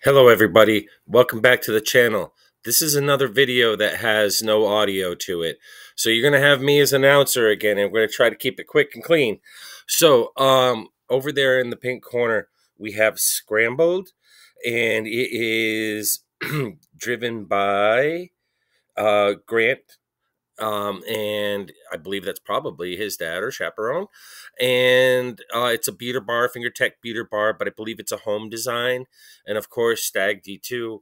Hello everybody, welcome back to the channel. This is another video that has no audio to it. So you're going to have me as announcer again and we're going to try to keep it quick and clean. So um, over there in the pink corner we have Scrambled and it is driven by uh, Grant um, and I believe that's probably his dad or chaperone. And uh, it's a beater bar, FingerTech beater bar, but I believe it's a home design. And of course, Stag D2,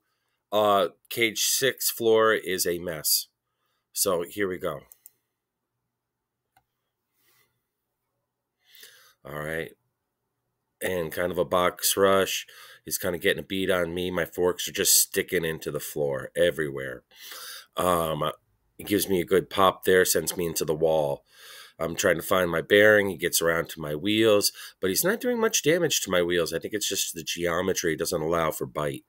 uh, cage six floor is a mess. So here we go. All right. And kind of a box rush. He's kind of getting a beat on me. My forks are just sticking into the floor everywhere. Um, it gives me a good pop there, sends me into the wall. I'm trying to find my bearing. He gets around to my wheels, but he's not doing much damage to my wheels. I think it's just the geometry doesn't allow for bite.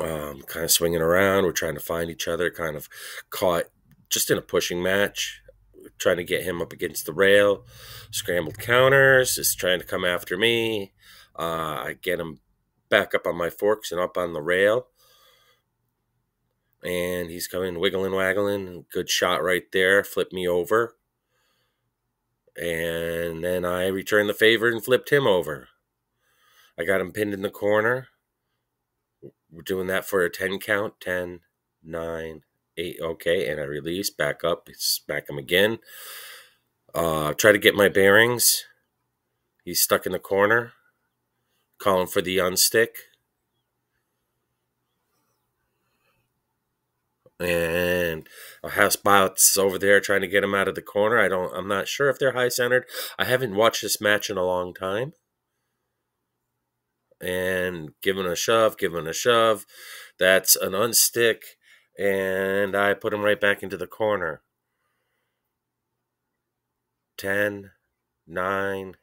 Um, kind of swinging around. We're trying to find each other. Kind of caught just in a pushing match. Trying to get him up against the rail. Scrambled counters. Is trying to come after me. Uh, I get him back up on my forks and up on the rail and he's coming wiggling waggling good shot right there flipped me over. And then i returned the favor and flipped him over. I got him pinned in the corner. We're doing that for a 10 count 10 9 8 okay and i release back up smack him again. Uh try to get my bearings. He's stuck in the corner calling for the unstick and a house bots over there trying to get him out of the corner. I don't. I'm not sure if they're high centered. I haven't watched this match in a long time. And giving a shove, giving a shove. That's an unstick, and I put him right back into the corner. Ten, nine,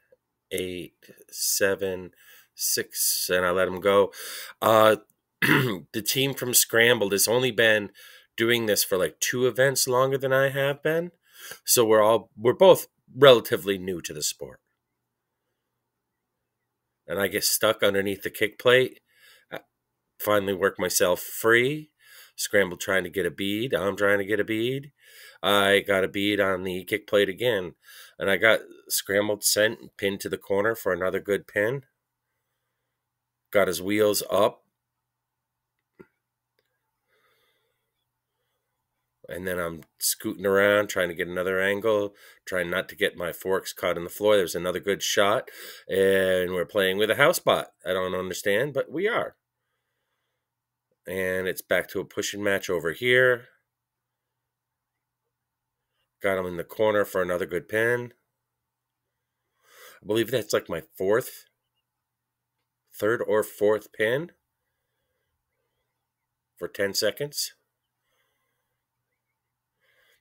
eight, seven, six, and I let him go. Uh, the team from Scrambled has only been doing this for like two events longer than I have been. So we're all we're both relatively new to the sport. And I get stuck underneath the kick plate. I finally work myself free. Scramble trying to get a bead. I'm trying to get a bead. I got a bead on the kick plate again. And I got scrambled sent pinned to the corner for another good pin. Got his wheels up and then I'm scooting around trying to get another angle, trying not to get my forks caught in the floor. There's another good shot, and we're playing with a house bot. I don't understand, but we are. And it's back to a pushing match over here. Got him in the corner for another good pin. I believe that's like my fourth, third or fourth pin for 10 seconds.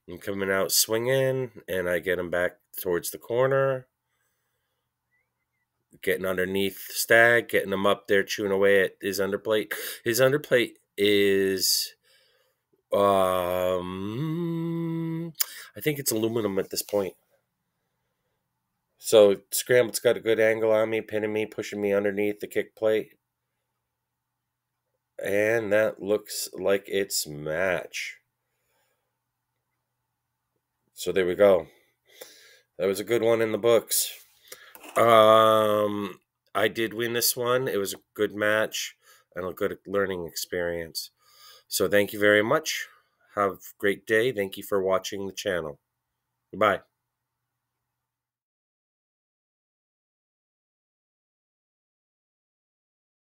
I'm coming out swinging, and I get him back towards the corner. Getting underneath Stag, getting him up there, chewing away at his underplate. His underplate is, um, I think it's aluminum at this point. So Scrambled's got a good angle on me, pinning me, pushing me underneath the kick plate. And that looks like it's match. So there we go. That was a good one in the books. Um, I did win this one. It was a good match and a good learning experience. So thank you very much. Have a great day. Thank you for watching the channel. Goodbye.